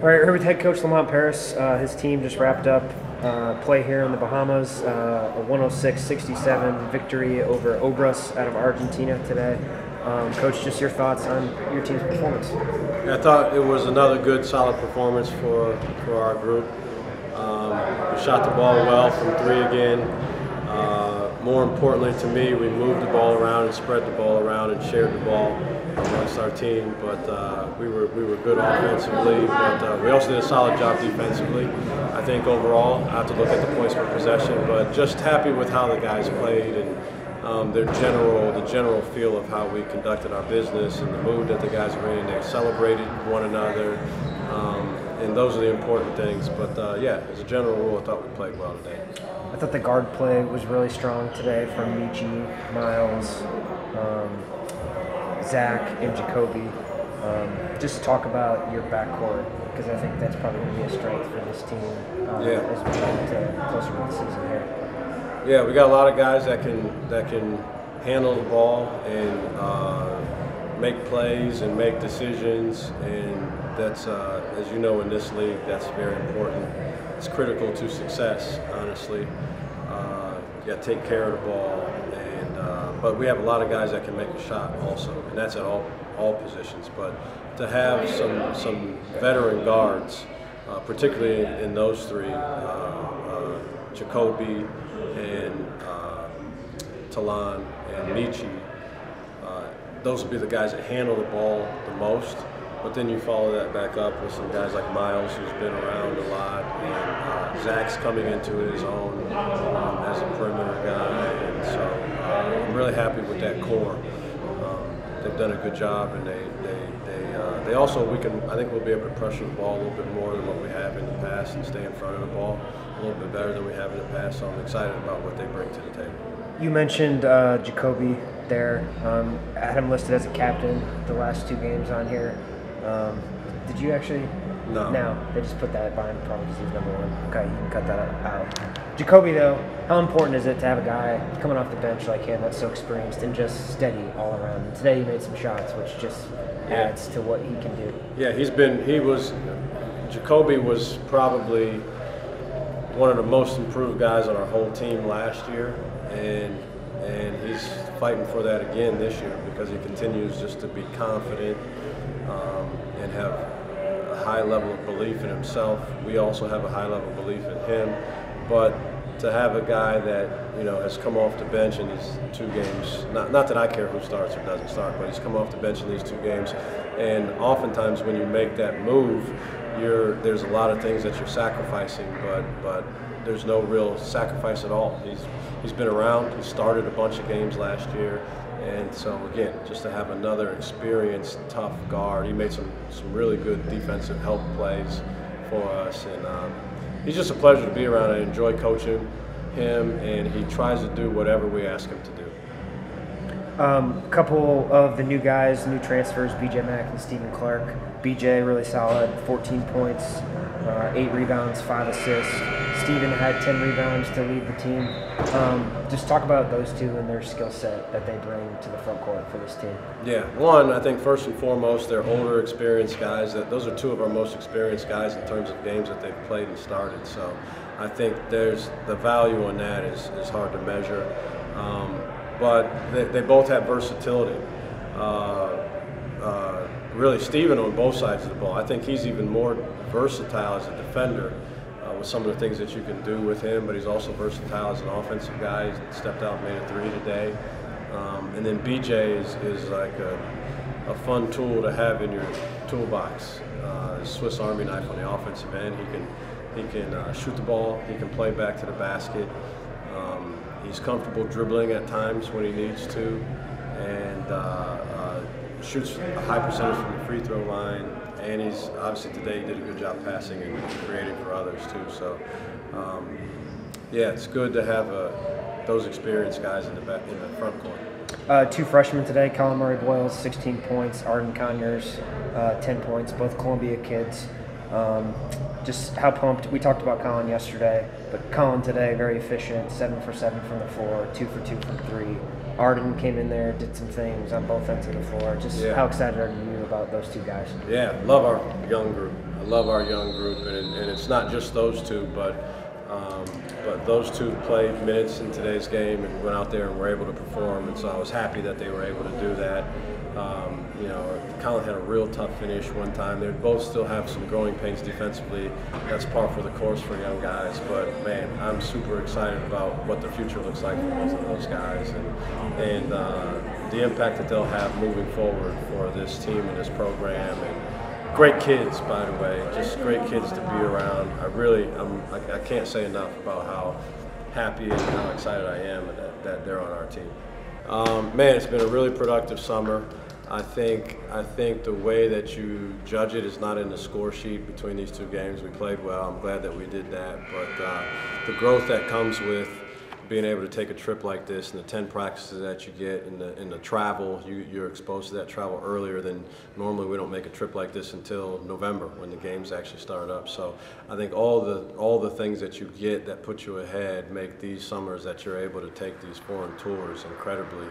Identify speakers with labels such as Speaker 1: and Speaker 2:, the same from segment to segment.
Speaker 1: All right, here with head coach Lamont Paris. Uh, his team just wrapped up uh, play here in the Bahamas, uh, a 106-67 victory over Obras out of Argentina today. Um, coach, just your thoughts on your team's performance.
Speaker 2: I thought it was another good, solid performance for for our group. Um, we shot the ball well from three again. More importantly to me, we moved the ball around and spread the ball around and shared the ball amongst our team. But uh, we were we were good offensively, but uh, we also did a solid job defensively. I think overall, I have to look at the points per possession, but just happy with how the guys played and. Um, their general, the general feel of how we conducted our business and the mood that the guys were in. They celebrated one another, um, and those are the important things. But uh, yeah, as a general rule, I thought we played well today.
Speaker 1: I thought the guard play was really strong today from Meechie, Myles, um, Zach, and Jacobi. Um, just talk about your backcourt because I think that's probably going to be a strength for this team uh,
Speaker 2: Yeah.
Speaker 1: as we get uh, closer to the season here.
Speaker 2: Yeah, we got a lot of guys that can that can handle the ball and uh, make plays and make decisions, and that's uh, as you know in this league, that's very important. It's critical to success, honestly. Uh, you got to take care of the ball, and uh, but we have a lot of guys that can make a shot also, and that's at all all positions. But to have some some veteran guards, uh, particularly in, those three, uh, uh, Jacobi and uh, Ta'Lon and Meechie, those will be the guys that handle the ball the most. But then you follow that back up with some guys like Myles, who's been around a lot, and uh, Zach's coming into his own um, as a perimeter guy. And so uh, I'm really happy with that core. Um, they've done a good job, and they they they, uh, they also we can I think we'll be able to pressure the ball a little bit more than what we have in the past and stay in front of the ball a little bit better than we have in the past. So I'm excited about what they bring to the table.
Speaker 1: You mentioned uh, Jacobi there. Um, listed as a captain the last two games on here. Um, did you actually?
Speaker 2: No.
Speaker 1: No, they just put that behind probably because he's number one. Okay, you can cut that out. Jacobi, though, how important is it to have a guy coming off the bench like him that's so experienced and just steady all around? And today he made some shots, which just
Speaker 2: Yeah.
Speaker 1: adds to what he can do.
Speaker 2: Yeah, he's been, he was, Jacobi was probably one of the most improved guys on our whole team last year. And, and he's fighting for that again this year because he continues just to be confident um, and have a high level of belief in himself. We also have a high level of belief in him. But to have a guy that you know has come off the bench in these two games, not, not that I care who starts or doesn't start, but he's come off the bench in these two games, and oftentimes when you make that move, you're there's a lot of things that you're sacrificing, but but there's no real sacrifice at all. He's he's been around. He started a bunch of games last year. And so again, just to have another experienced, tough guard, he made some, some really good defensive help plays for us, and um, he's just a pleasure to be around. I enjoy coaching him, and he tries to do whatever we ask him to do.
Speaker 1: Um, a couple of the new guys, new transfers, BJ Mack and Stephen Clark. BJ really solid, 14 points, uh, eight rebounds, five assists. Stephen had 10 rebounds to lead the team. Um, just talk about those two and their skill set that they bring to the front court for this team.
Speaker 2: Yeah, one, I think first and foremost, they're older, experienced guys. That those are two of our most experienced guys in terms of games that they've played and started. So, I think there's the value on that is, is hard to measure. Um, but they, they both have versatility. Uh, uh, really, Stephen on both sides of the ball. I think he's even more versatile as a defender with some of the things that you can do with him, but he's also versatile as an offensive guy. He stepped out and made a three today. Um, and then BJ is, is like a, a fun tool to have in your toolbox. Uh, Swiss Army knife on the offensive end. He can he can uh, shoot the ball. He can play back to the basket. Um, he's comfortable dribbling at times when he needs to, and uh, uh, shoots a high percentage from the free throw line. And he's obviously today he did a good job passing and creating for others too. So um, yeah, it's good to have uh, those experienced guys in the back, in the front court.
Speaker 1: Uh, two freshmen today, Collin Murray Boyles, 16 points, Arden Conyers, uh, 10 points, both Columbia kids. Um, just how pumped. We talked about Collin yesterday, but Collin today, very efficient, 7 for 7 from the floor, 2 for 2 from 3. Arden came in there, did some things on both ends of the floor. Just
Speaker 2: Yeah.
Speaker 1: how excited are you about those two guys?
Speaker 2: Yeah, love our young group. I love our young group, and, and it's not just those two, but um, but those two played minutes in today's game and went out there and were able to perform, and so I was happy that they were able to do that. Um, you know, Collin had a real tough finish one time. They both still have some growing pains defensively. That's par for the course for young guys. But man, I'm super excited about what the future looks like for both of those guys and and uh, the impact that they'll have moving forward for this team and this program. And great kids, by the way, just great kids to be around. I really, I'm, I, I can't say enough about how happy and how excited I am that, that they're on our team. Um, man, it's been a really productive summer. I think I think the way that you judge it is not in the score sheet between these two games. We played well. I'm glad that we did that. But uh, the growth that comes with being able to take a trip like this and the 10 practices that you get and the, and the travel, you, you're exposed to that travel earlier than normally we don't make a trip like this until November when the games actually start up. So I think all the, all the things that you get that put you ahead make these summers that you're able to take these foreign tours incredibly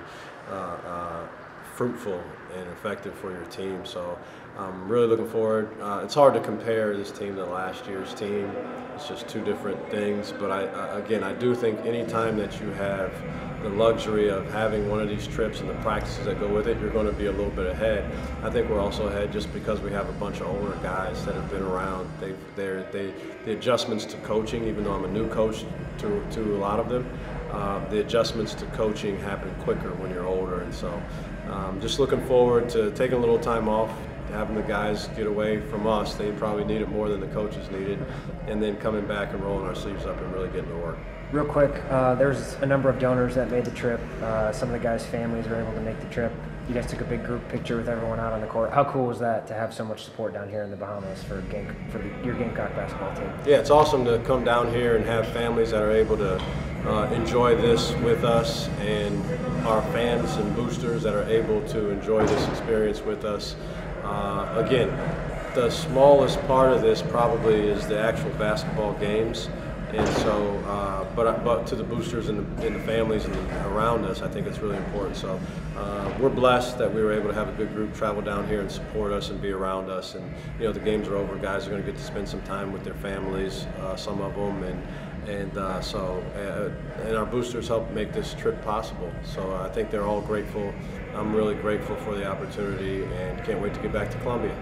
Speaker 2: uh, uh, fruitful and effective for your team. So I'm really looking forward. Uh, it's hard to compare this team to last year's team. It's just two different things. But I, I, again, I do think any time that you have the luxury of having one of these trips and the practices that go with it, you're going to be a little bit ahead. I think we're also ahead just because we have a bunch of older guys that have been around. They've, they're, they, the adjustments to coaching, even though I'm a new coach to, to a lot of them, uh, the adjustments to coaching happen quicker when you're older. And so um, just looking forward to taking a little time off, having the guys get away from us. They probably need it more than the coaches needed, and then coming back and rolling our sleeves up and really getting to work.
Speaker 1: Real quick, uh, there's a number of donors that made the trip. Uh, some of the guys' families were able to make the trip. You guys took a big group picture with everyone out on the court. How cool was that to have so much support down here in the Bahamas for Game, for your Gamecock basketball team?
Speaker 2: Yeah, it's awesome to come down here and have families that are able to uh, enjoy this with us, and our fans and boosters that are able to enjoy this experience with us. Uh, again, the smallest part of this probably is the actual basketball games. And so, uh, but but to the boosters and the, and the families and the, around us, I think it's really important. So, uh, we're blessed that we were able to have a good group travel down here and support us and be around us. And you know, the games are over. Guys are going to get to spend some time with their families, uh, some of them, and and uh, so uh, and our boosters helped make this trip possible. So I think they're all grateful. I'm really grateful for the opportunity and can't wait to get back to Columbia.